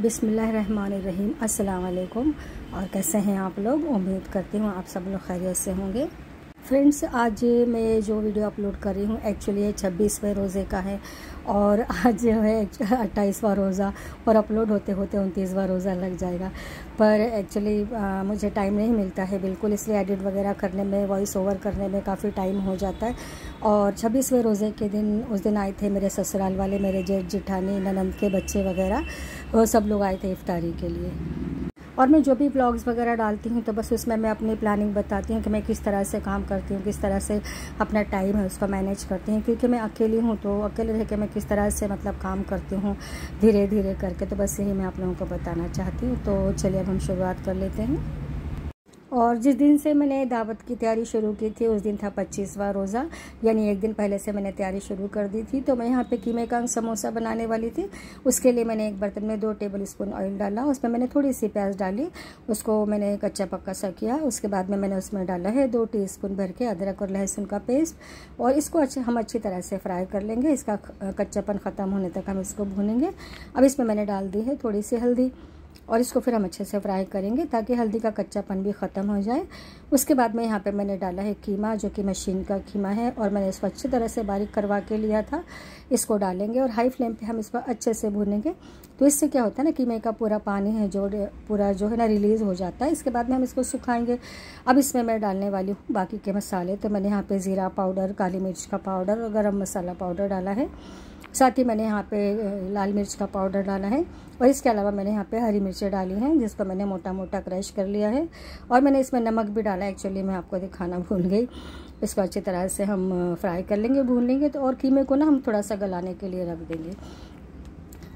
बिसमीम वालेकुम और कैसे हैं आप लोग? उम्मीद करती हूँ आप सब लोग खैरियत से होंगे। फ्रेंड्स, आज मैं जो वीडियो अपलोड कर रही हूँ एक्चुअली ये छब्बीसवें रोज़े का है। और आज जो है अट्ठाईसवा रोज़ा और अपलोड होते होते उनतीसवा रोज़ा लग जाएगा। पर एक्चुअली मुझे टाइम नहीं मिलता है बिल्कुल, इसलिए एडिट वगैरह करने में वॉइस ओवर करने में काफ़ी टाइम हो जाता है। और छब्बीसवें रोज़े के दिन, उस दिन आए थे मेरे ससुराल वाले, मेरे जेठ जिठानी, ननंद के बच्चे वगैरह। वो सब लोग आए थे इफ्तारी के लिए। और मैं जो भी ब्लॉग्स वगैरह डालती हूँ तो बस उसमें मैं अपनी प्लानिंग बताती हूँ कि मैं किस तरह से काम करती हूँ, किस तरह से अपना टाइम है उसको मैनेज करती हूँ। क्योंकि मैं अकेली हूँ तो अकेले रह के मैं किस तरह से मतलब काम करती हूँ धीरे धीरे करके तो बस यही मैं आप लोगों को बताना चाहती हूँ। तो चलिए, अब हम शुरुआत कर लेते हैं। और जिस दिन से मैंने दावत की तैयारी शुरू की थी, उस दिन था पच्चीसवा रोज़ा। यानी एक दिन पहले से मैंने तैयारी शुरू कर दी थी। तो मैं यहाँ पे कीमे का समोसा बनाने वाली थी। उसके लिए मैंने एक बर्तन में दो टेबल स्पून ऑयल डाला। उसमें मैंने थोड़ी सी प्याज डाली। उसको मैंने कच्चा पक्का सा किया। उसके बाद में मैंने उसमें डाला है दो टी भर के अदरक और लहसुन का पेस्ट। और इसको अच्छे, हम अच्छी तरह से फ्राई कर लेंगे। इसका कच्चापन ख़त्म होने तक हम इसको भूनेंगे। अब इसमें मैंने डाल दी है थोड़ी सी हल्दी। और इसको फिर हम अच्छे से फ्राई करेंगे ताकि हल्दी का कच्चापन भी ख़त्म हो जाए। उसके बाद में यहाँ पे मैंने डाला है कीमा, जो कि मशीन का कीमा है और मैंने इसको अच्छी तरह से बारीक करवा के लिया था। इसको डालेंगे और हाई फ्लेम पे हम इसको अच्छे से भूनेंगे। तो इससे क्या होता है ना कीमे का पूरा पानी है, जो पूरा जो है ना रिलीज़ हो जाता है। इसके बाद में हम इसको सुखाएँगे। अब इसमें मैं डालने वाली हूँ बाकी के मसाले। तो मैंने यहाँ पर ज़ीरा पाउडर, काली मिर्च का पाउडर और गर्म मसाला पाउडर डाला है। साथ ही मैंने यहाँ पे लाल मिर्च का पाउडर डाला है और इसके अलावा मैंने यहाँ पे हरी मिर्चें डाली हैं जिसको मैंने मोटा मोटा क्रश कर लिया है। और मैंने इसमें नमक भी डाला है। एक्चुअली मैं आपको दिखाना भूल गई। इसको अच्छी तरह से हम फ्राई कर लेंगे, भून लेंगे। तो और कीमे को ना हम थोड़ा सा गलाने के लिए रख देंगे।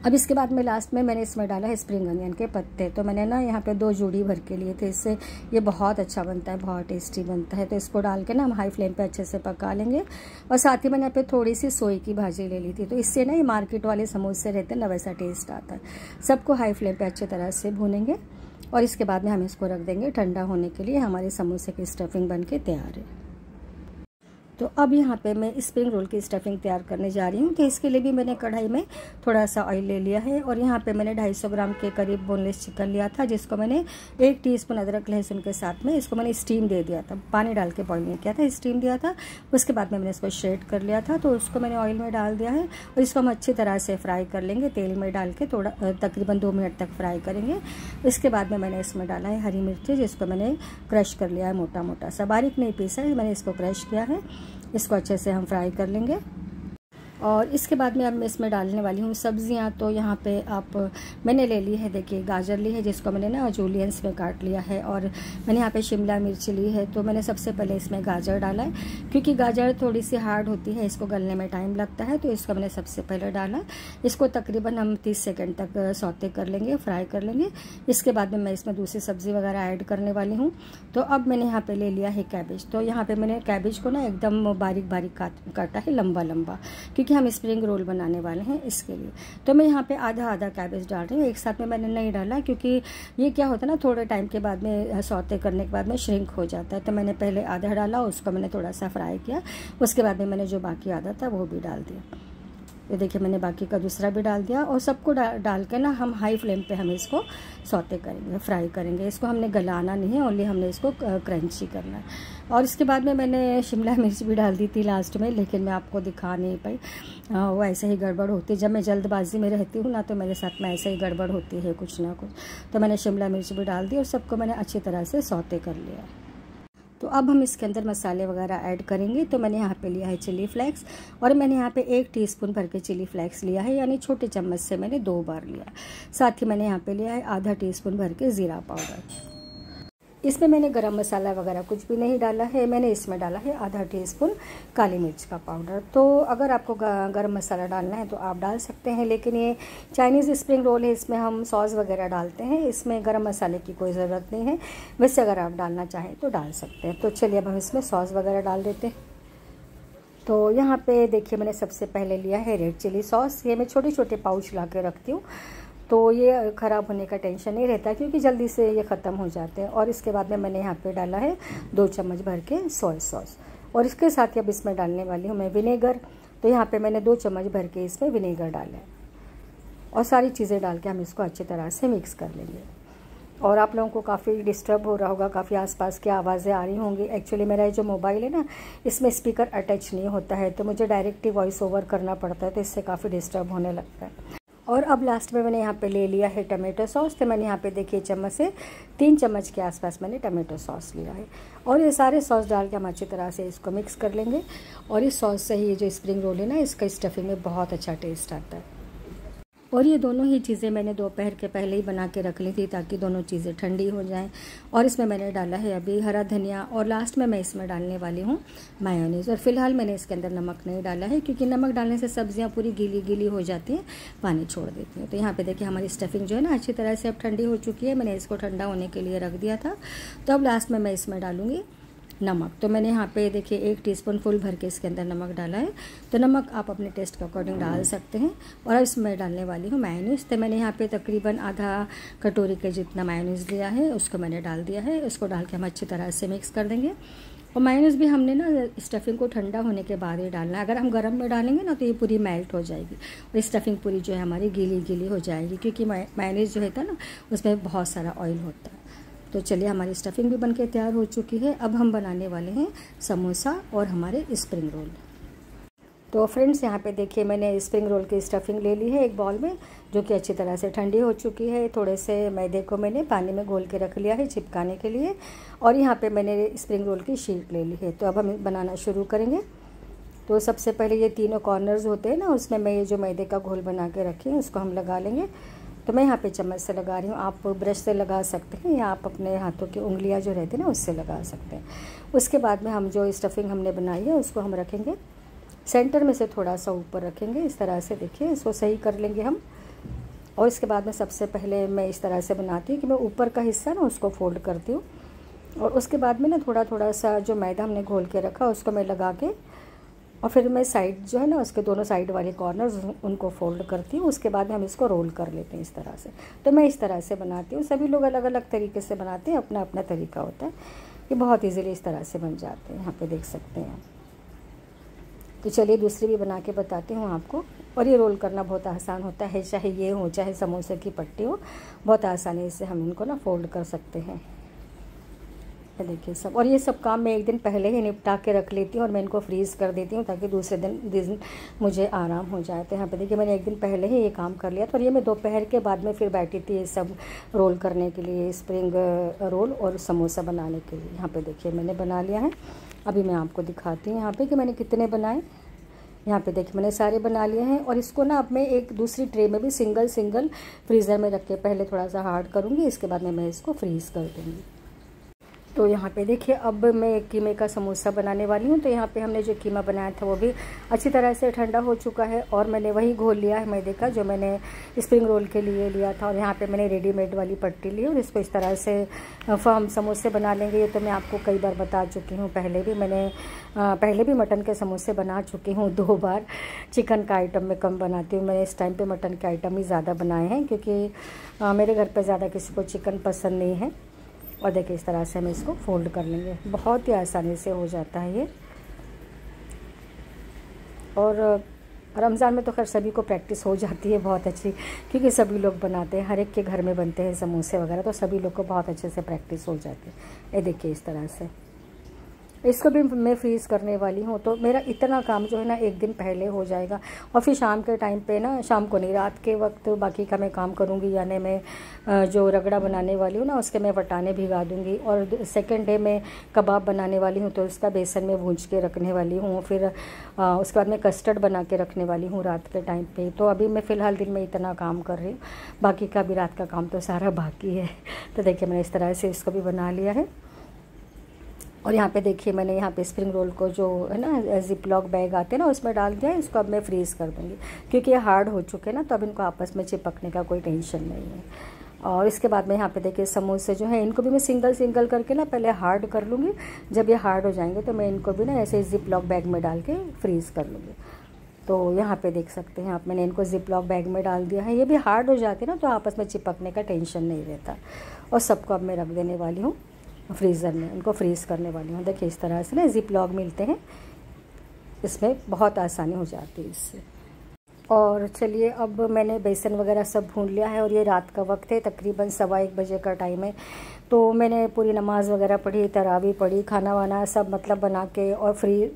अब इसके बाद में लास्ट में मैंने इसमें डाला है स्प्रिंग अनियन के पत्ते। तो मैंने ना यहाँ पे दो जूड़ी भर के लिए थे। इससे ये बहुत अच्छा बनता है, बहुत टेस्टी बनता है। तो इसको डाल के ना हम हाई फ्लेम पे अच्छे से पका लेंगे। और साथ ही मैंने यहाँ पे थोड़ी सी सोई की भाजी ले ली थी। तो इससे ना ये मार्केट वाले समोसे रहते हैं ना, वैसा टेस्ट आता है। सबको हाई फ्लेम पर अच्छी तरह से भूनेंगे। और इसके बाद में हम इसको रख देंगे ठंडा होने के लिए। हमारे समोसे की स्टफिंग बन के तैयार है। तो अब यहाँ पे मैं स्प्रिंग रोल की स्टफिंग तैयार करने जा रही हूँ तो इसके लिए भी मैंने कढ़ाई में थोड़ा सा ऑयल ले लिया है और यहाँ पे मैंने 250 ग्राम के करीब बोनलेस चिकन लिया था, जिसको मैंने एक टीस्पून अदरक लहसुन के साथ में इसको मैंने स्टीम दे दिया था, पानी डाल के बॉईल नहीं किया था स्टीम दिया था। उसके बाद में मैंने इसको शेड कर लिया था तो उसको मैंने ऑयल में डाल दिया है और इसको हम अच्छी तरह से फ्राई कर लेंगे, तेल में डाल के थोड़ा तकरीबन दो मिनट तक फ्राई करेंगे। इसके बाद में मैंने इसमें डाला है हरी मिर्ची, जिसको मैंने क्रश कर लिया है मोटा मोटा सा, बारीक नहीं पीसा है, मैंने इसको क्रश किया है। इसको अच्छे से हम फ्राई कर लेंगे। और इसके बाद में अब मैं इसमें डालने वाली हूँ सब्ज़ियाँ। तो यहाँ पे आप, मैंने ले ली है, देखिए, गाजर ली है, जिसको मैंने ना जूलियंस में काट लिया है और मैंने यहाँ पे शिमला मिर्च ली है। तो मैंने सबसे पहले इसमें गाजर डाला है, क्योंकि गाजर थोड़ी सी हार्ड होती है, इसको गलने में टाइम लगता है तो इसको मैंने सबसे पहले डाला। इसको तकरीबन हम तीस सेकेंड तक सौते कर लेंगे फ्राई कर लेंगे। इसके बाद में मैं इसमें दूसरी सब्ज़ी वगैरह ऐड करने वाली हूँ। तो अब मैंने यहाँ पर ले लिया है कैबेज तो यहाँ पर मैंने कैबेज को ना एकदम बारीक बारीक काटा है लंबा लंबा क्योंकि हम स्प्रिंग रोल बनाने वाले हैं इसके लिए। तो मैं यहाँ पे आधा आधा कैबेज डाल रही हूँ। एक साथ में मैंने नहीं डाला क्योंकि ये क्या होता है ना, थोड़े टाइम के बाद में सौते करने के बाद में श्रिंक हो जाता है। तो मैंने पहले आधा डाला, उसको मैंने थोड़ा सा फ्राई किया। उसके बाद में मैंने जो बाकी आधा था, वो भी डाल दिया। ये देखिए मैंने बाकी का दूसरा भी डाल दिया और सबको डा, डाल के ना हम हाई फ्लेम पे हम इसको सौते करेंगे फ्राई करेंगे। इसको हमने गलाना नहीं है ओनली हमने इसको क्रंची करना है। और इसके बाद में मैंने शिमला मिर्च भी डाल दी थी लास्ट में लेकिन मैं आपको दिखा नहीं पाई। वो ऐसे ही गड़बड़ होती जब मैं जल्दबाजी में रहती हूँ ना तो मेरे साथ में ऐसे ही गड़बड़ होती है कुछ ना कुछ। तो मैंने शिमला मिर्च भी डाल दी और सबको मैंने अच्छी तरह से सौते कर लिया तो अब हम इसके अंदर मसाले वगैरह ऐड करेंगे। तो मैंने यहाँ पे लिया है चिली फ्लेक्स और मैंने यहाँ पे एक टीस्पून भर के चिली फ्लेक्स लिया है, यानी छोटे चम्मच से मैंने दो बार लिया साथ ही मैंने यहाँ पे लिया है आधा टीस्पून भर के ज़ीरा पाउडर। इसमें मैंने गरम मसाला वगैरह कुछ भी नहीं डाला है, मैंने इसमें डाला है आधा टीस्पून काली मिर्च का पाउडर। तो अगर आपको गरम मसाला डालना है तो आप डाल सकते हैं, लेकिन ये चाइनीज़ स्प्रिंग रोल है, इसमें हम सॉस वगैरह डालते हैं, इसमें गरम मसाले की कोई ज़रूरत नहीं है। वैसे अगर आप डालना चाहें तो डाल सकते हैं। तो चलिए अब हम इसमें सॉस वगैरह डाल देते हैं। तो यहाँ पे देखिए मैंने सबसे पहले लिया है रेड चिली सॉस। ये मैं छोटे छोटे पाउच ला के रखती हूँ। तो ये ख़राब होने का टेंशन नहीं रहता क्योंकि जल्दी से ये ख़त्म हो जाते हैं। और इसके बाद में मैंने यहाँ पे डाला है दो चम्मच भर के सोया सॉस और इसके साथ ही अब इसमें डालने वाली हूँ मैं विनेगर तो यहाँ पे मैंने दो चम्मच भर के इसमें विनेगर डाला है। और सारी चीज़ें डाल के हम इसको अच्छी तरह से मिक्स कर लेंगे। और आप लोगों को काफ़ी डिस्टर्ब हो रहा होगा, काफ़ी आसपास की आवाज़ें आ रही होंगी। एक्चुअली मेरा ये जो मोबाइल है ना, इसमें स्पीकर अटैच नहीं होता है तो मुझे डायरेक्टली वॉइस ओवर करना पड़ता है तो इससे काफ़ी डिस्टर्ब होने लगता है। और अब लास्ट में मैंने यहाँ पे ले लिया है टमेटो सॉस तो मैंने यहाँ पे देखिए चम्मच से तीन चम्मच के आसपास मैंने टमेटो सॉस लिया है। और ये सारे सॉस डाल के हम अच्छी तरह से इसको मिक्स कर लेंगे। और इस सॉस से ही जो स्प्रिंग रोल है ना, इसका स्टफिंग में बहुत अच्छा टेस्ट आता है। और ये दोनों ही चीज़ें मैंने दोपहर के पहले ही बना के रख ली थी ताकि दोनों चीज़ें ठंडी हो जाएँ। और इसमें मैंने डाला है अभी हरा धनिया और लास्ट में मैं इसमें डालने वाली हूँ मायोनीज़ और फ़िलहाल मैंने इसके अंदर नमक नहीं डाला है क्योंकि नमक डालने से सब्ज़ियाँ पूरी गीली गीली हो जाती हैं, पानी छोड़ देती हैं। तो यहाँ पर देखिए हमारी स्टफिंग जो है ना अच्छी तरह से अब ठंडी हो चुकी है। मैंने इसको ठंडा होने के लिए रख दिया था। तो अब लास्ट में मैं इसमें डालूँगी नमक। तो मैंने यहाँ पे देखिए एक टीस्पून फुल भर के इसके अंदर नमक डाला है। तो नमक आप अपने टेस्ट के अकॉर्डिंग डाल सकते हैं। और अब इसमें डालने वाली हूँ मायोनीस तो मैंने यहाँ पे तकरीबन आधा कटोरी के जितना मायोनीस लिया है उसको मैंने डाल दिया है। उसको डाल के हम अच्छी तरह से मिक्स कर देंगे। और मायोनीस भी हमने ना स्टफिंग को ठंडा होने के बाद ही डालना है। अगर हम गर्म में डालेंगे ना तो ये पूरी मेल्ट हो जाएगी। और स्टफिंग पूरी जो है हमारी गीली गीली हो जाएगी। क्योंकि मायोनीस जो है ना उसमें बहुत सारा ऑयल होता है। तो चलिए हमारी स्टफिंग भी बनके तैयार हो चुकी है। अब हम बनाने वाले हैं समोसा और हमारे स्प्रिंग रोल तो फ्रेंड्स यहाँ पे देखिए मैंने स्प्रिंग रोल की स्टफिंग ले ली है एक बॉल में, जो कि अच्छी तरह से ठंडी हो चुकी है। थोड़े से मैदे को मैंने पानी में घोल के रख लिया है चिपकाने के लिए और यहाँ पे मैंने स्प्रिंग रोल की शीट ले ली है। तो अब हम बनाना शुरू करेंगे। तो सबसे पहले ये तीनों कॉर्नर्स होते हैं ना, उसमें मैं ये जो मैदे का घोल बना के रखी है, उसको हम लगा लेंगे। तो मैं यहाँ पे चम्मच से लगा रही हूँ। आप ब्रश से लगा सकते हैं या आप अपने हाथों की उंगलियाँ जो रहती हैं ना, उससे लगा सकते हैं। उसके बाद में हम जो स्टफिंग हमने बनाई है, उसको हम रखेंगे। सेंटर में से थोड़ा सा ऊपर रखेंगे, इस तरह से देखिए, इसको सही कर लेंगे हम। और इसके बाद में सबसे पहले मैं इस तरह से बनाती हूँ कि मैं ऊपर का हिस्सा ना उसको फोल्ड करती हूँ। और उसके बाद में ना थोड़ा थोड़ा सा जो मैदा हमने घोल के रखा, उसको मैं लगा के और फिर मैं साइड जो है ना, उसके दोनों साइड वाले कॉर्नर्स उनको फोल्ड करती हूँ, उसके बाद हम इसको रोल कर लेते हैं इस तरह से। तो मैं इस तरह से बनाती हूँ, सभी लोग अलग अलग तरीके से बनाते हैं अपना अपना तरीका होता है ये बहुत ईजीली इस तरह से बन जाते हैं, यहाँ पे देख सकते हैं तो चलिए दूसरी भी बना के बताती हूँ आपको। और ये रोल करना बहुत आसान होता है, चाहे ये हो, चाहे समोसे की पट्टी हो, बहुत आसानी से हम इनको ना फोल्ड कर सकते हैं। ये देखिए सब। और ये सब काम मैं एक दिन पहले ही निपटा के रख लेती हूँ और मैं इनको फ्रीज़ कर देती हूँ ताकि दूसरे दिन दिन मुझे आराम हो जाए। तो यहाँ पे देखिए मैंने एक दिन पहले ही ये काम कर लिया था और ये मैं दोपहर के बाद में फिर बैठी थी ये सब रोल करने के लिए स्प्रिंग रोल और समोसा बनाने के लिए। यहाँ पर देखिए मैंने बना लिया है। अभी मैं आपको दिखाती हूँ यहाँ पर कि मैंने कितने बनाए। यहाँ पे देखिए मैंने सारे बना लिए हैं और इसको ना अब मैं एक दूसरी ट्रे में भी सिंगल सिंगल फ्रीज़र में रख के पहले थोड़ा सा हार्ड करूँगी, इसके बाद में मैं इसको फ्रीज़ कर दूँगी। तो यहाँ पे देखिए, अब मैं कीमे का समोसा बनाने वाली हूँ तो यहाँ पे हमने जो कीमा बनाया था वो भी अच्छी तरह से ठंडा हो चुका है और मैंने वही घोल लिया है मैदे का, जो मैंने स्प्रिंग रोल के लिए लिया था और यहाँ पे मैंने रेडीमेड वाली पट्टी ली और इसको इस तरह से हम समोसे बना लेंगे। ये तो मैं आपको कई बार बता चुकी हूँ, पहले भी मैंने पहले भी मटन के समोसे बना चुकी हूँ दो बार। चिकन का आइटम में कम बनाती हूँ, मैंने इस टाइम पर मटन के आइटम ही ज़्यादा बनाए हैं, क्योंकि मेरे घर पर ज़्यादा किसी को चिकन पसंद नहीं है। और देखिए, इस तरह से हम इसको फोल्ड कर लेंगे। बहुत ही आसानी से हो जाता है ये। और रमज़ान में तो खैर सभी को प्रैक्टिस हो जाती है बहुत अच्छी, क्योंकि सभी लोग बनाते हैं, हर एक के घर में बनते हैं समोसे वगैरह तो सभी लोग को बहुत अच्छे से प्रैक्टिस हो जाती है। ये देखिए इस तरह से। इसको भी मैं फ्रीज़ करने वाली हूँ तो मेरा इतना काम जो है ना एक दिन पहले हो जाएगा। और फिर शाम के टाइम पे ना, शाम को नहीं, रात के वक्त बाकी का मैं काम करूँगी, यानी मैं जो रगड़ा बनाने वाली हूँ ना, उसके मैं वटाने भिगा दूँगी। और सेकेंड डे में कबाब बनाने वाली हूँ तो उसका बेसन में भूज के रखने वाली हूँ, फिर उसके बाद मैं कस्टर्ड बना के रखने वाली हूँ रात के टाइम पर तो अभी मैं फ़िलहाल दिन में इतना काम कर रही हूँ, बाकी का भी रात का काम तो सारा बाकी है। तो देखिए, मैंने इस तरह से इसको भी बना लिया है। और यहाँ पे देखिए मैंने यहाँ पे स्प्रिंग रोल को जो है ना जिप लॉक बैग आते हैं ना, उसमें डाल दिया, इसको अब मैं फ्रीज़ कर दूँगी। क्योंकि ये हार्ड हो चुके हैं ना तो अब इनको आपस में चिपकने का कोई टेंशन नहीं है। और इसके बाद में यहाँ पे देखिए समोसे जो हैं, इनको भी मैं सिंगल सिंगल करके ना पहले हार्ड कर लूँगी। जब ये हार्ड हो जाएँगे तो मैं इनको भी ना ऐसे जिप लॉक बैग में डाल के फ्रीज़ कर लूँगी। तो यहाँ पे देख सकते हैं आप, मैंने इनको जिप लॉक बैग में डाल दिया है। ये भी हार्ड हो जाते हैं ना तो आपस में चिपकने का टेंशन नहीं रहता। और सबको अब मैं रख देने वाली हूँ। फ्रीज़र में, उनको फ्रीज़ करने वाली हूँ। देखिए, इस तरह से ना जिप लॉग मिलते हैं। इसमें बहुत आसानी हो जाती है इससे। और चलिए, अब मैंने बेसन वगैरह सब भून लिया है और ये रात का वक्त है। तकरीबन सवा एक बजे का टाइम है। तो मैंने पूरी नमाज़ वगैरह पढ़ी, तरावी पढ़ी खाना वाना सब मतलब बना के और फ्री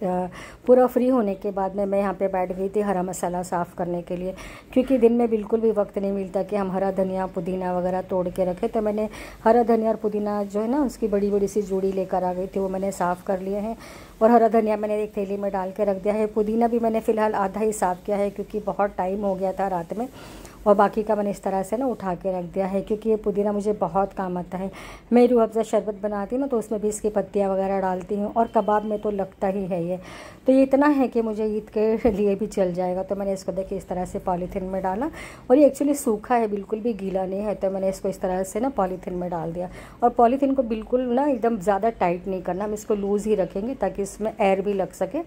पूरा फ्री होने के बाद में मैं यहाँ पे बैठ गई थी हरा मसाला साफ़ करने के लिए। क्योंकि दिन में बिल्कुल भी वक्त नहीं मिलता कि हम हरा धनिया, पुदीना वगैरह तोड़ के रखें तो मैंने हरा धनिया और पुदीना जो है ना, उसकी बड़ी बड़ी सी जूड़ी लेकर आ गई थी, वो मैंने साफ़ कर लिए हैं। और हरा धनिया मैंने एक थैली में डाल के रख दिया है। पुदीना भी मैंने फ़िलहाल आधा ही साफ़ किया है, क्योंकि बहुत टाइम हो गया था रात में। और बाकी का मैंने इस तरह से ना उठा के रख दिया है, क्योंकि ये पुदीना मुझे बहुत काम आता है। मैं रूह अफ़ज़ा शरबत बनाती हूँ ना तो उसमें भी इसकी पत्तियाँ वगैरह डालती हूँ, और कबाब में तो लगता ही है ये। तो ये इतना है कि मुझे ईद के लिए भी चल जाएगा। तो मैंने इसको देखिए इस तरह से पॉलीथीन में डाला, और ये एक्चुअली सूखा है, बिल्कुल भी गीला नहीं है तो मैंने इसको इस तरह से ना पॉलीथीन में डाल दिया। और पॉलीथीन को बिल्कुल ना एकदम ज़्यादा टाइट नहीं करना, हम इसको लूज़ ही रखेंगे ताकि इसमें एयर भी लग सके।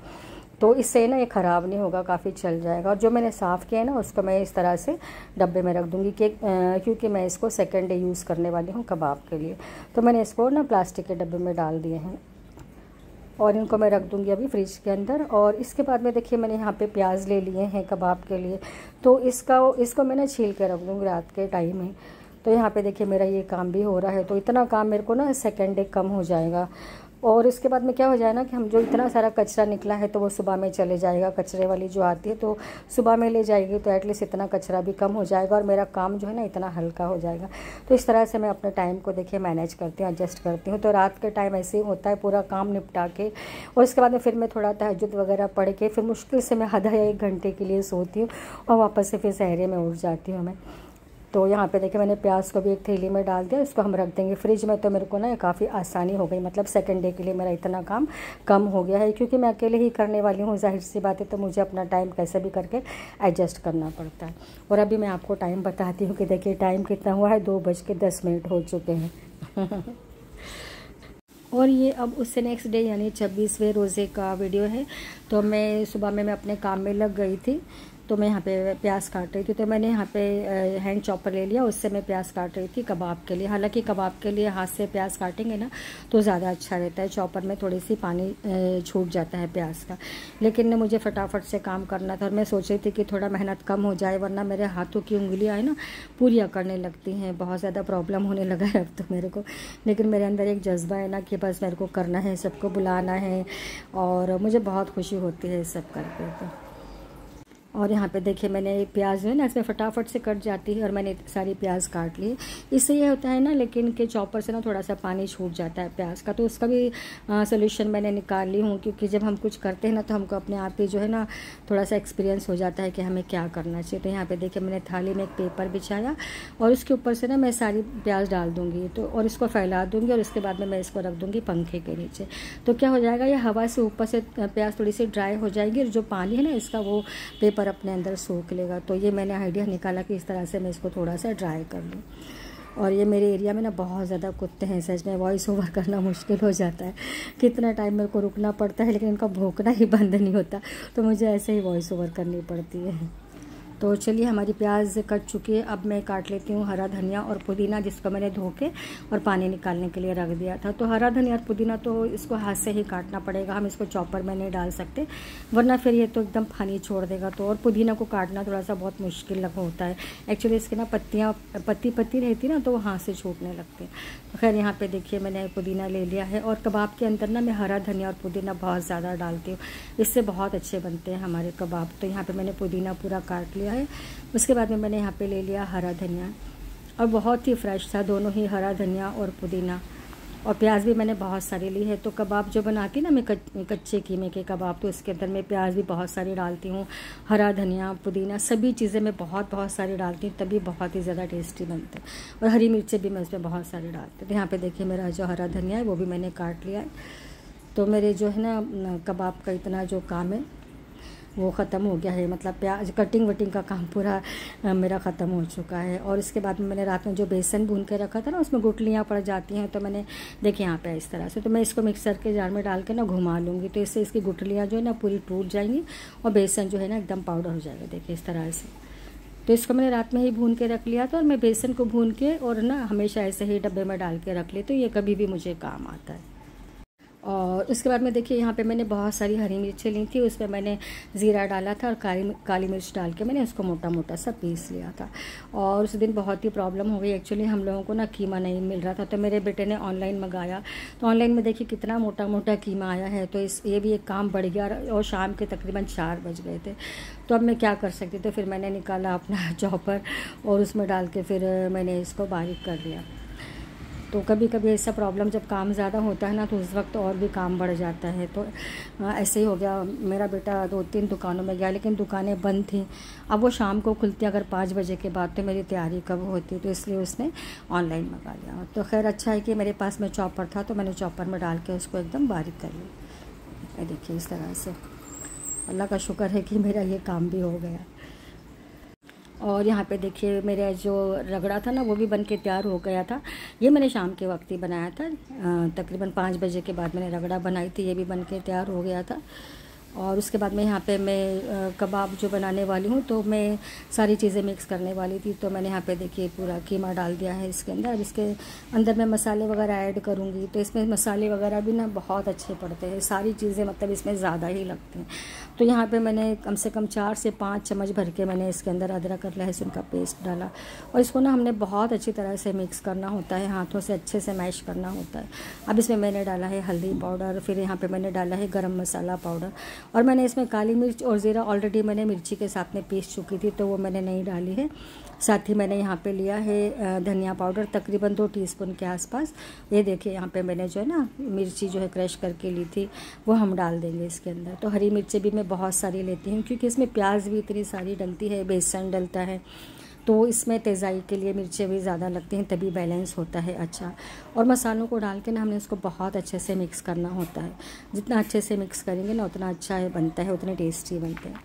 तो इससे ना ये ख़राब नहीं होगा, काफ़ी चल जाएगा। और जो मैंने साफ़ किया है ना, उसको मैं इस तरह से डब्बे में रख दूँगी कि क्योंकि मैं इसको सेकेंड डे यूज़ करने वाली हूँ कबाब के लिए। तो मैंने इसको ना प्लास्टिक के डब्बे में डाल दिए हैं। और इनको मैं रख दूँगी अभी फ्रिज के अंदर। और इसके बाद में देखिए, मैंने यहाँ पे प्याज ले लिए हैं कबाब के लिए। तो इसका, इसको मैं ना छील के रख दूँगी रात के टाइम में। तो यहाँ पे देखिए मेरा ये काम भी हो रहा है। तो इतना काम मेरे को ना सेकेंड डे कम हो जाएगा। और इसके बाद में क्या हो जाए ना कि हम जो इतना सारा कचरा निकला है तो वो सुबह में चले जाएगा, कचरे वाली जो आती है तो सुबह में ले जाएगी तो एटलीस्ट इतना कचरा भी कम हो जाएगा और मेरा काम जो है ना इतना हल्का हो जाएगा। तो इस तरह से मैं अपने टाइम को देखिए मैनेज करती हूँ एडजस्ट करती हूँ। तो रात के टाइम ऐसे ही होता है, पूरा काम निपटा के और उसके बाद में फिर मैं थोड़ा तहजद वगैरह पढ़ के फिर मुश्किल से मैं आधा या एक घंटे के लिए सोती हूँ और वापस से फिर सहरे में उठ जाती हूँ मैं। तो यहाँ पे देखिए मैंने प्याज को भी एक थैली में डाल दिया, इसको हम रख देंगे फ्रिज में तो मेरे को ना काफ़ी आसानी हो गई मतलब सेकेंड डे के लिए मेरा इतना काम कम हो गया है, क्योंकि मैं अकेले ही करने वाली हूँ, ज़ाहिर सी बात है तो मुझे अपना टाइम कैसे भी करके एडजस्ट करना पड़ता है। और अभी मैं आपको टाइम बताती हूँ कि देखिए टाइम कितना हुआ है, दो बज के दस मिनट हो चुके हैं। और ये अब उससे नेक्स्ट डे यानी छब्बीसवें रोज़े का वीडियो है तो मैं सुबह में, मैं अपने काम में लग गई थी। तो मैं यहाँ पे प्याज काट रही थी तो मैंने यहाँ पे हैंड चॉपर ले लिया, उससे मैं प्याज काट रही थी कबाब के लिए। हालाँकि कबाब के लिए हाथ से प्याज काटेंगे ना तो ज़्यादा अच्छा रहता है चॉपर में थोड़ी सी पानी छूट जाता है प्याज का। लेकिन मुझे फटाफट से काम करना था और मैं सोच रही थी कि थोड़ा मेहनत कम हो जाए, वरना मेरे हाथों की उंगलियाँ है ना पूरी करने लगती हैं, बहुत ज़्यादा प्रॉब्लम होने लगा है अब तो मेरे को। लेकिन मेरे अंदर एक जज्बा है ना कि बस मेरे को करना है, सबको बुलाना है, और मुझे बहुत खुशी होती है सब करके तो। और यहाँ पे देखिए मैंने ये प्याज है ना, इसमें फटाफट से कट जाती है और मैंने सारी प्याज काट ली। इससे ये होता है ना, लेकिन के चॉपर से ना थोड़ा सा पानी छूट जाता है प्याज का। तो उसका भी सोल्यूशन मैंने निकाल ली हूँ, क्योंकि जब हम कुछ करते हैं ना तो हमको अपने आप ही जो है ना थोड़ा सा एक्सपीरियंस हो जाता है कि हमें क्या करना चाहिए। तो यहाँ पर देखिए मैंने थाली में एक पेपर बिछाया और उसके ऊपर से ना मैं सारी प्याज डाल दूँगी। तो और इसको फैला दूँगी और उसके बाद में मैं इसको रख दूँगी पंखे के नीचे। तो क्या हो जाएगा, ये हवा से ऊपर से प्याज थोड़ी सी ड्राई हो जाएगी और जो पानी है ना, इसका वो पेपर पर अपने अंदर सोख लेगा तो ये मैंने आइडिया निकाला कि इस तरह से मैं इसको थोड़ा सा ड्राई कर लूँ। और ये मेरे एरिया में ना बहुत ज़्यादा कुत्ते हैं, सच में वॉइस ओवर करना मुश्किल हो जाता है। कितना टाइम मेरे को रुकना पड़ता है, लेकिन इनका भोंकना ही बंद नहीं होता। तो मुझे ऐसे ही वॉइस ओवर करनी पड़ती है। तो चलिए, हमारी प्याज कट चुकी है। अब मैं काट लेती हूँ हरा धनिया और पुदीना, जिसको मैंने धो के और पानी निकालने के लिए रख दिया था। तो हरा धनिया और पुदीना तो इसको हाथ से ही काटना पड़ेगा। हम इसको चॉपर में नहीं डाल सकते, वरना फिर ये तो एकदम पानी छोड़ देगा। तो और पुदीना को काटना थोड़ा सा बहुत मुश्किल लग होता है। एक्चुअली इसके ना पत्तियाँ पत्ती पत्ती रहती ना तो वो हाथ से छूटने लगते हैं। तो खैर, यहाँ पे देखिए मैंने पुदीना ले लिया है और कबाब के अंदर ना मैं हरा धनिया और पुदीना बहुत ज़्यादा डालती हूँ। इससे बहुत अच्छे बनते हैं हमारे कबाब। तो यहाँ पर मैंने पुदीना पूरा काट लिया। है। उसके बाद में मैंने यहाँ पे ले लिया हरा धनिया। और बहुत ही फ्रेश था, दोनों ही हरा धनिया और पुदीना। और प्याज भी मैंने बहुत सारी ली है। तो कबाब जो बनाती ना मैं कच्चे कीमे के कबाब तो इसके अंदर मैं प्याज भी बहुत सारी डालती हूँ। हरा धनिया, पुदीना, सभी चीज़ें मैं बहुत बहुत सारी डालती हूँ, तभी बहुत ही ज़्यादा टेस्टी बनते हैं। और हरी मिर्चें भी मैं इसमें बहुत सारी डालती हूँ। तो यहाँ पर देखिए मेरा जो हरा धनिया है, वो भी मैंने काट लिया है। तो मेरे जो है ना, कबाब का इतना जो काम है वो ख़त्म हो गया है। मतलब प्याज कटिंग वटिंग का काम पूरा मेरा ख़त्म हो चुका है। और इसके बाद में मैंने रात में जो बेसन भून के रखा था ना, उसमें गुटलियाँ पड़ जाती हैं तो मैंने, देखिए यहाँ पे इस तरह से तो मैं इसको मिक्सर के जार में डाल के ना घुमा लूँगी। तो इससे इसकी गुटलियाँ जो है ना पूरी टूट जाएँगी और बेसन जो है ना एकदम पाउडर हो जाएगा। देखिए इस तरह से। तो इसको मैंने रात में ही भून के रख लिया था और मैं बेसन को भून के और ना हमेशा ऐसे ही डब्बे में डाल के रख ली तो ये कभी भी मुझे काम आता है। और उसके बाद में देखिए, यहाँ पे मैंने बहुत सारी हरी मिर्चें ली थी उसमें मैंने ज़ीरा डाला था और काली काली मिर्च डाल के मैंने उसको मोटा मोटा सा पीस लिया था। और उस दिन बहुत ही प्रॉब्लम हो गई। एक्चुअली हम लोगों को ना कीमा नहीं मिल रहा था तो मेरे बेटे ने ऑनलाइन मंगाया। तो ऑनलाइन में देखिए, कितना मोटा मोटा कीमा आया है। तो इस, ये भी एक काम बढ़ गया और शाम के तकरीबन चार बज गए थे। तो अब मैं क्या कर सकती तो फिर मैंने निकाला अपना चॉपर और उसमें डाल के फिर मैंने इसको बारीक कर लिया। तो कभी कभी ऐसा प्रॉब्लम जब काम ज़्यादा होता है ना तो उस वक्त और भी काम बढ़ जाता है। तो ऐसे ही हो गया। मेरा बेटा दो तीन दुकानों में गया, लेकिन दुकानें बंद थी। अब वो शाम को खुलती अगर पाँच बजे के बाद तो मेरी तैयारी कब होती? तो इसलिए उसने ऑनलाइन मंगा लिया। तो खैर अच्छा है कि मेरे पास में चॉपर था तो मैंने चॉपर में डाल के उसको एकदम बारीक कर ली देखिए, इस तरह से। अल्लाह का शुक्र है कि मेरा ये काम भी हो गया। और यहाँ पे देखिए, मेरा जो रगड़ा था ना, वो भी बन के तैयार हो गया था। ये मैंने शाम के वक्त ही बनाया था। तकरीबन पाँच बजे के बाद मैंने रगड़ा बनाई थी, ये भी बन के तैयार हो गया था। और उसके बाद में यहाँ पे मैं कबाब जो बनाने वाली हूँ तो मैं सारी चीज़ें मिक्स करने वाली थी। तो मैंने यहाँ पे देखिए, पूरा कीमा डाल दिया है इसके अंदर। अब इसके अंदर मैं मसाले वगैरह ऐड करूँगी तो इसमें मसाले वगैरह भी ना बहुत अच्छे पड़ते हैं। सारी चीज़ें मतलब इसमें ज़्यादा ही लगते हैं। तो यहाँ पे मैंने कम से कम चार से पाँच चम्मच भर के मैंने इसके अंदर अदरक और लहसुन का पेस्ट डाला। और इसको ना हमने बहुत अच्छी तरह से मिक्स करना होता है, हाथों से अच्छे से मैश करना होता है। अब इसमें मैंने डाला है हल्दी पाउडर, फिर यहाँ पर मैंने डाला है गर्म मसाला पाउडर। और मैंने इसमें काली मिर्च और ज़ीरा ऑलरेडी मैंने मिर्ची के साथ में पीस चुकी थी तो वो मैंने नहीं डाली है। साथ ही मैंने यहाँ पे लिया है धनिया पाउडर तकरीबन दो टीस्पून के आसपास। ये देखिए यहाँ पे मैंने जो है ना, मिर्ची जो है क्रश करके ली थी, वो हम डाल देंगे इसके अंदर। तो हरी मिर्चें भी मैं बहुत सारी लेती हूँ, क्योंकि इसमें प्याज भी इतनी सारी डलती है, बेसन डलता है तो इसमें तेज़ाई के लिए मिर्चें भी ज़्यादा लगती हैं, तभी बैलेंस होता है अच्छा। और मसालों को डाल के ना हमने इसको बहुत अच्छे से मिक्स करना होता है। जितना अच्छे से मिक्स करेंगे ना, उतना अच्छा है बनता है, उतने टेस्टी बनते हैं।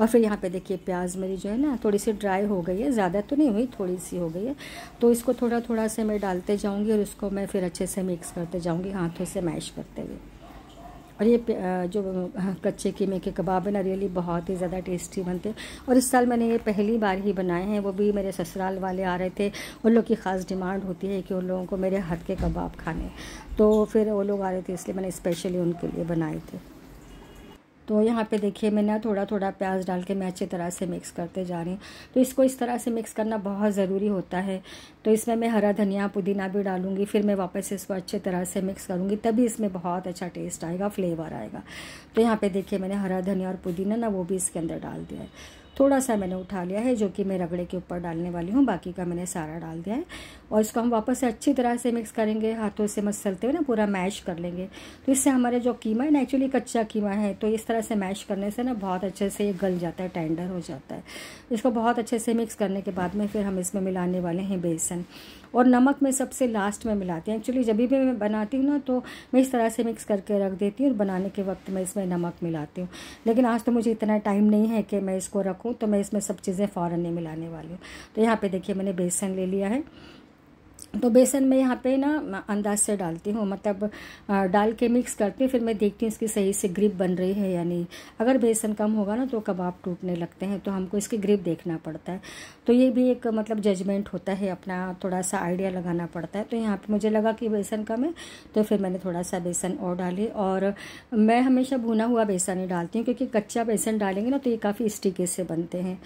और फिर यहाँ पे देखिए प्याज मेरी जो है ना थोड़ी सी ड्राई हो गई है, ज़्यादा तो नहीं हुई, थोड़ी सी हो गई है। तो इसको थोड़ा थोड़ा से मैं डालते जाऊँगी और उसको मैं फिर अच्छे से मिक्स करते जाऊँगी, हाथों से मैश करते हुए। और ये जो कच्चे कीमे के कबाब है ना रियली बहुत ही ज़्यादा टेस्टी बनते हैं। और इस साल मैंने ये पहली बार ही बनाए हैं, वो भी मेरे ससुराल वाले आ रहे थे, उन लोग की ख़ास डिमांड होती है कि उन लोगों को मेरे हाथ के कबाब खाने तो फिर वो लोग आ रहे थे, इसलिए मैंने स्पेशली उनके लिए बनाए थे। तो यहाँ पे देखिए मैं ना थोड़ा थोड़ा प्याज डाल के मैं अच्छी तरह से मिक्स करते जा रही हूँ। तो इसको इस तरह से मिक्स करना बहुत ज़रूरी होता है। तो इसमें मैं हरा धनिया, पुदीना भी डालूँगी, फिर मैं वापस इसको अच्छे तरह से मिक्स करूँगी, तभी इसमें बहुत अच्छा टेस्ट आएगा फ्लेवर आएगा। तो यहाँ पर देखिए मैंने हरा धनिया और पुदीना ना वो भी इसके अंदर डाल दिया है। थोड़ा सा मैंने उठा लिया है, जो कि मैं रगड़े के ऊपर डालने वाली हूँ, बाकी का मैंने सारा डाल दिया है। और इसको हम वापस से अच्छी तरह से मिक्स करेंगे, हाथों से मसलते हुए ना पूरा मैश कर लेंगे। तो इससे हमारे जो कीमा है ना एक्चुअली कच्चा कीमा है तो इस तरह से मैश करने से ना बहुत अच्छे से ये गल जाता है टेंडर हो जाता है। इसको बहुत अच्छे से मिक्स करने के बाद में फिर हम इसमें मिलाने वाले हैं बेसन। और नमक मैं सबसे लास्ट में मिलाती हूँ। एक्चुअली जब भी मैं बनाती हूँ ना तो मैं इस तरह से मिक्स करके रख देती हूँ और बनाने के वक्त मैं इसमें नमक मिलाती हूँ। लेकिन आज तो मुझे इतना टाइम नहीं है कि मैं इसको रखूँ तो मैं इसमें सब चीज़ें फ़ौरन नहीं मिलाने वाली हूँ। तो यहाँ पर देखिए मैंने बेसन ले लिया है। तो बेसन में यहाँ पे ना अंदाज से डालती हूँ मतलब डाल के मिक्स करती हूँ, फिर मैं देखती हूँ इसकी सही से ग्रिप बन रही है या नहीं। अगर बेसन कम होगा ना तो कबाब टूटने लगते हैं तो हमको इसकी ग्रिप देखना पड़ता है। तो ये भी एक मतलब जजमेंट होता है, अपना थोड़ा सा आइडिया लगाना पड़ता है। तो यहाँ पर मुझे लगा कि बेसन कम है तो फिर मैंने थोड़ा सा बेसन और डाली। और मैं हमेशा भुना हुआ बेसन ही डालती हूँ, क्योंकि कच्चा बेसन डालेंगे ना तो ये काफ़ी स्टिके से बनते हैं।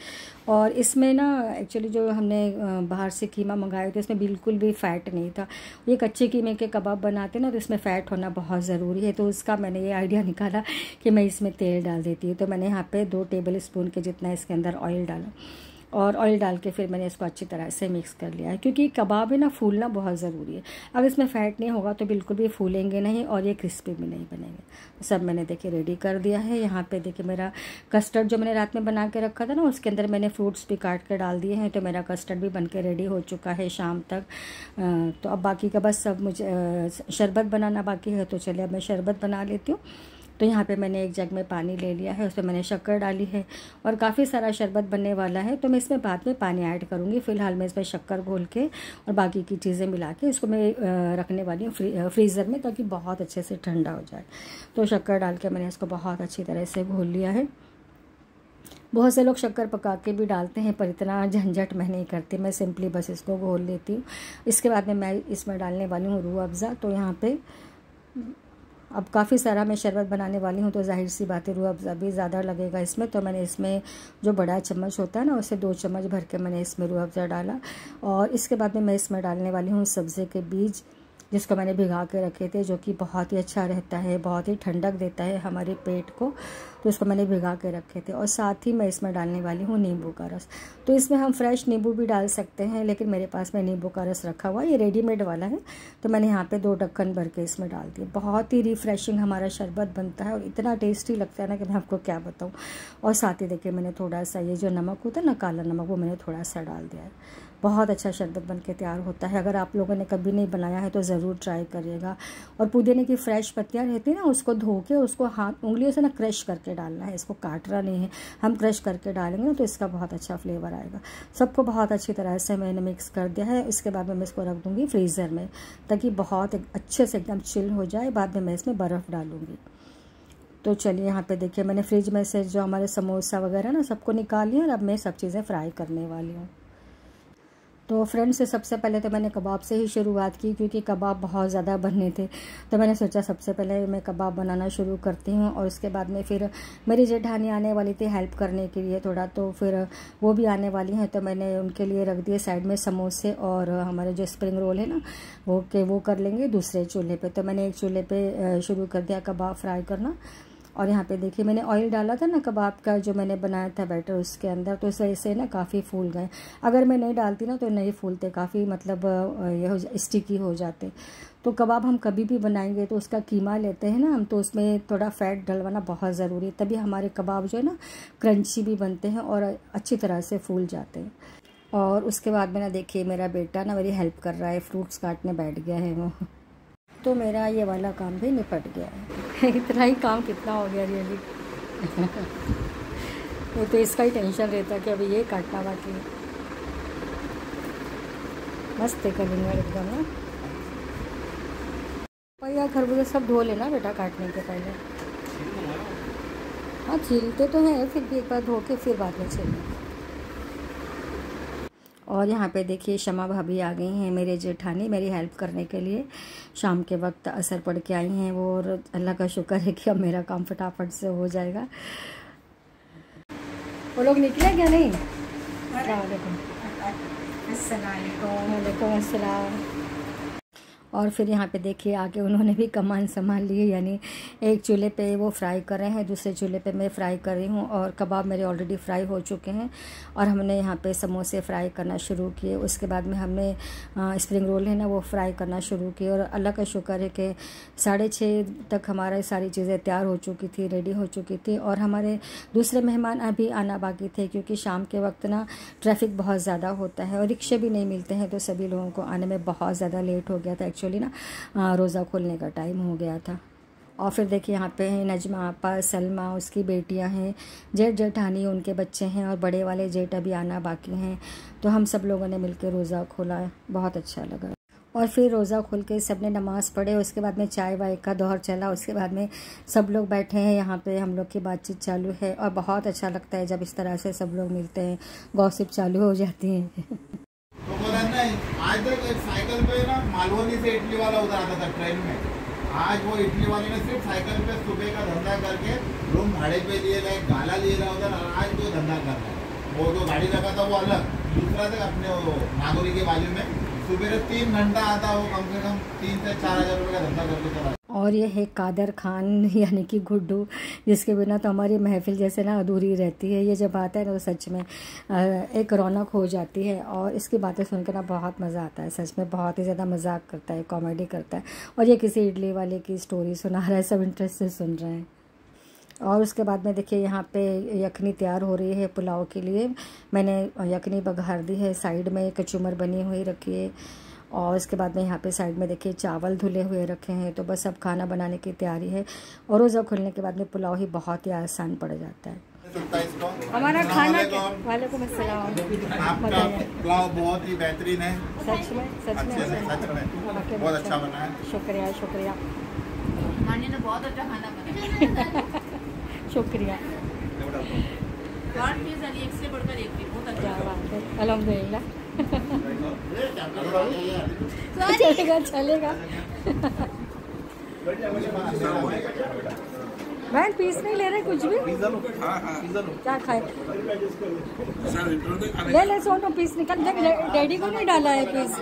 और इसमें ना एक्चुअली जो हमने बाहर से कीमा मंगाए थे उसमें बिल्कुल भी फ़ैट नहीं था। ये कच्चे कीमे के कबाब बनाते ना तो इसमें फ़ैट होना बहुत ज़रूरी है। तो उसका मैंने ये आइडिया निकाला कि मैं इसमें तेल डाल देती हूँ। तो मैंने यहाँ पे दो टेबल स्पून के जितना इसके अंदर ऑयल डाला। और ऑयल डाल के फिर मैंने इसको अच्छी तरह से मिक्स कर लिया है, क्योंकि कबाब है ना, फूलना बहुत ज़रूरी है। अगर इसमें फ़ैट नहीं होगा तो बिल्कुल भी फूलेंगे नहीं और ये क्रिस्पी भी नहीं बनेंगे। सब मैंने देखिए रेडी कर दिया है। यहाँ पे देखिए मेरा कस्टर्ड जो मैंने रात में बना के रखा था ना, उसके अंदर मैंने फ्रूट्स भी काट कर डाल दिए हैं तो मेरा कस्टर्ड भी बन के रेडी हो चुका है शाम तक। तो अब बाकी का बस सब मुझे शरबत बनाना बाकी है तो चलिए अब मैं शरबत बना लेती हूँ। तो यहाँ पे मैंने एक जग में पानी ले लिया है उसमें मैंने शक्कर डाली है और काफ़ी सारा शरबत बनने वाला है। तो मैं इसमें बाद में पानी ऐड करूँगी फ़िलहाल मैं इसमें शक्कर घोल के और बाकी की चीज़ें मिला के इसको मैं रखने वाली हूँ फ्री, फ्रीज़र में ताकि बहुत अच्छे से ठंडा हो जाए। तो शक्कर डाल के मैंने इसको बहुत अच्छी तरह से घोल लिया है। बहुत से लोग शक्कर पका के भी डालते हैं पर इतना झंझट मैं नहीं करती मैं सिंपली बस इसको घोल लेती हूँ। इसके बाद में मैं इसमें डालने वाली हूँ रू अफ़ज़ा। तो यहाँ पे अब काफ़ी सारा मैं शरबत बनाने वाली हूँ तो ज़ाहिर सी बात है, रूह अफ़ज़ा भी ज़्यादा लगेगा इसमें। तो मैंने इसमें जो बड़ा चम्मच होता है ना, उसे दो चम्मच भर के मैंने इसमें रूह अफ़ज़ा डाला। और इसके बाद में मैं इसमें डालने वाली हूँ सब्ज़ी के बीज। जिसको मैंने भिगा के रखे थे, जो कि बहुत ही अच्छा रहता है, बहुत ही ठंडक देता है हमारे पेट को तो इसको मैंने भिगा के रखे थे। और साथ ही मैं इसमें डालने वाली हूँ नींबू का रस। तो इसमें हम फ्रेश नींबू भी डाल सकते हैं, लेकिन मेरे पास में नींबू का रस रखा हुआ ये रेडीमेड वाला है तो मैंने यहाँ पर दो ढक्कन भर के इसमें डाल दिया बहुत ही रिफ्रेशिंग हमारा शरबत बनता है, और इतना टेस्टी लगता है ना कि मैं आपको क्या बताऊँ। और साथ ही देखिए मैंने थोड़ा सा ये जो नमक होता है ना, काला नमक, वो मैंने थोड़ा सा डाल दिया है। बहुत अच्छा शरबत बन के तैयार होता है। अगर आप लोगों ने कभी नहीं बनाया है तो ज़रूर ट्राई करिएगा। और पुदीने की फ्रेश पत्तियाँ रहती हैं ना, उसको धो के उसको हाथ, उंगलियों से ना क्रश करके डालना है। इसको काटना नहीं है। हम क्रश करके डालेंगे ना तो इसका बहुत अच्छा फ्लेवर आएगा। सबको बहुत अच्छी तरह से मैंने मिक्स कर दिया है। इसके बाद में मैं इसको रख दूँगी फ्रीज़र में, ताकि बहुत अच्छे से एकदम चिल हो जाए। बाद में मैं इसमें बर्फ़ डालूँगी। तो चलिए यहाँ पे देखिए, मैंने फ्रिज में से जो हमारे समोसा वगैरह ना, सबको निकाल लिया और अब मैं सब चीज़ें फ्राई करने वाली हूँ। तो फ्रेंड्स से सबसे पहले तो मैंने कबाब से ही शुरुआत की, क्योंकि कबाब बहुत ज़्यादा बनने थे। तो मैंने सोचा सबसे पहले मैं कबाब बनाना शुरू करती हूँ, और उसके बाद में फिर मेरी जेठानी आने वाली थी हेल्प करने के लिए थोड़ा तो फिर वो भी आने वाली हैं तो मैंने उनके लिए रख दिए साइड में समोसे, और हमारे जो स्प्रिंग रोल है ना, वो के वो कर लेंगे दूसरे चूल्हे पर तो मैंने एक चूल्हे पर शुरू कर दिया कबाब फ्राई करना। और यहाँ पे देखिए, मैंने ऑयल डाला था ना कबाब का जो मैंने बनाया था बैटर उसके अंदर तो इस वजह से ना काफ़ी फूल गए। अगर मैं नहीं डालती ना तो नहीं फूलते, काफ़ी मतलब ये हो स्टिकी हो जाते। तो कबाब हम कभी भी बनाएँगे तो उसका कीमा लेते हैं ना हम तो उसमें थोड़ा फैट डलवाना बहुत ज़रूरी है, तभी हमारे कबाब जो है ना क्रंची भी बनते हैं और अच्छी तरह से फूल जाते हैं। और उसके बाद में ना देखिए, मेरा बेटा ना मेरी हेल्प कर रहा है फ्रूट्स काटने बैठ गया है वो। तो मेरा ये वाला काम भी निपट गया है। इतना ही काम कितना हो गया रियली वो तो इसका ही टेंशन रहता कि अभी ये काटना बाकी है। मस्त है कलिंगा एकदम ना और यार खरबूजा सब धो लेना बेटा काटने के पहले। हाँ छीलते तो हैं फिर भी एक बार धो के फिर बाद में छीलना और यहाँ पे देखिए शमा भाभी आ गई हैं मेरे जेठानी मेरी हेल्प करने के लिए। शाम के वक्त असर पड़ के आई हैं वो और अल्लाह का शुक्र है कि अब मेरा काम फटाफट से हो जाएगा। वो लोग निकले क्या नहीं? वालेकुम अस्सलाम। और फिर यहाँ पे देखिए आके उन्होंने भी कमान संभाल लिए यानी एक चूल्हे पे वो फ्राई कर रहे हैं, दूसरे चूल्हे पे मैं फ्राई कर रही हूँ और कबाब मेरे ऑलरेडी फ्राई हो चुके हैं और हमने यहाँ पे समोसे फ्राई करना शुरू किए। उसके बाद में हमने स्प्रिंग रोल है ना, वो फ्राई करना शुरू किए और अल्लाह का शुक्र है कि साढ़े छः तक हमारे सारी चीज़ें तैयार हो चुकी थी रेडी हो चुकी थी और हमारे दूसरे मेहमान अभी आना बाकी थे क्योंकि शाम के वक्त ना ट्रैफ़िक बहुत ज़्यादा होता है और रिक्शे भी नहीं मिलते हैं तो सभी लोगों को आने में बहुत ज़्यादा लेट हो गया था। एक्चुअली एक्चुअली ना रोज़ा खोलने का टाइम हो गया था। और फिर देखिए यहाँ पे नजमा आपा, सलमा, उसकी बेटियाँ हैं, जेठ जेठानी उनके बच्चे हैं और बड़े वाले जेठ अभी आना बाकी हैं। तो हम सब लोगों ने मिलकर रोज़ा खोला बहुत अच्छा लगा। और फिर रोज़ा खोल के सबने नमाज़ पढ़े, उसके बाद में चाय वाय का दौर चला, उसके बाद में सब लोग बैठे हैं, यहाँ पे हम लोग की बातचीत चालू है। और बहुत अच्छा लगता है जब इस तरह से सब लोग मिलते हैं, गॉसिप चालू हो जाती हैं। आज तक एक साइकिल पे ना मालवनी से इटली वाला उधर आता था ट्रेन में। आज वो इटली वाले ने सिर्फ़ साइकिल पे सुबह का धंधा करके रूम भाड़े पे लिए गए, गाला लिए गए उधर आज वो धंधा कर रहा है। वो जो गाड़ी लगा था वो अलग, दूसरा था अपने नागौरी के बाजू में। सुबह तीन घंटा आता वो कम से कम तीन से चार हज़ार रुपये का धंधा करके चला और ये है कादर खान, यानी कि गुड्डू, जिसके बिना तो हमारी महफिल जैसे ना अधूरी रहती है। ये जब आता है तो सच में एक रौनक हो जाती है और इसकी बातें सुनकर ना बहुत मज़ा आता है। सच में बहुत ही ज़्यादा मज़ाक करता है, कॉमेडी करता है और ये किसी इडली वाले की स्टोरी सुना रहा है, सब इंटरेस्ट से सुन रहे हैं। और उसके बाद में देखिए, यहाँ पे यखनी तैयार हो रही है पुलाव के लिए। मैंने यखनी बघार दी है, साइड में कचूमर बनी हुई रखी है। और इसके बाद में यहाँ पे साइड में देखिए चावल धुले हुए रखे हैं तो बस अब खाना बनाने की तैयारी है और रोज़ा खुलने के बाद में पुलाव ही बहुत ही आसान पड़ जाता है। हमारा खाना वालेकुम अस्सलाम। पुलाव बहुत ही बेहतरीन है। सच में सच में। सच में। बहुत अच्छा बना है। शुक्रिया शुक्रिया। ने बहुत अच्छा खाना बनाया शुक्रिया। एक से बढ़कर एक बहुत अच्छा। अलहमदिल्ला चलेगा चलेगा। बहन पीस नहीं ले रहे कुछ भी? क्या खाए? ले ले, सोनो पीस निकल। देख डैडी को नहीं डाला है पीस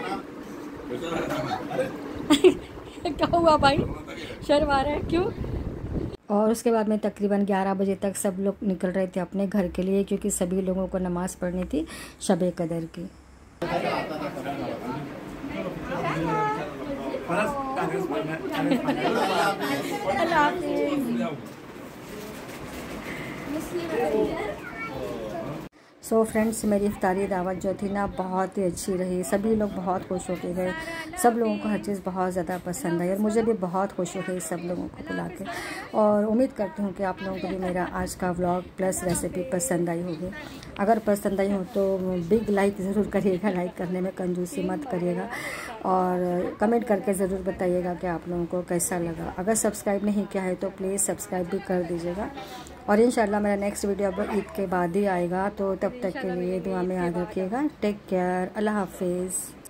क्या हुआ भाई? शर्म आ रहा है, क्यों? और उसके बाद में तकरीबन 11 बजे तक सब लोग निकल रहे थे अपने घर के लिए, क्योंकि सभी लोगों को नमाज़ पढ़नी थी शब कदर की। अल्लाह हाफिज़ सो so फ्रेंड्स मेरी इफ्तारी दावत जो थी ना, बहुत ही अच्छी रही। सभी लोग बहुत खुश होके गए। सब लोगों को हर चीज़ बहुत ज़्यादा पसंद आई और मुझे भी बहुत खुशी हुई सब लोगों को बुला के और उम्मीद करती हूँ कि आप लोगों को भी मेरा आज का व्लॉग प्लस रेसिपी पसंद आई होगी। अगर पसंद आई हो तो बिग लाइक ज़रूर करिएगा। लाइक करने में कंजूसी मत करिएगा और कमेंट करके ज़रूर बताइएगा कि आप लोगों को कैसा लगा। अगर सब्सक्राइब नहीं किया है तो प्लीज़ सब्सक्राइब भी कर दीजिएगा। और इंशाल्लाह मेरा नेक्स्ट वीडियो अब ईद के बाद ही आएगा तो तब तक के लिए दुआ में याद रखिएगा। टेक केयर अल्लाह हाफिज़।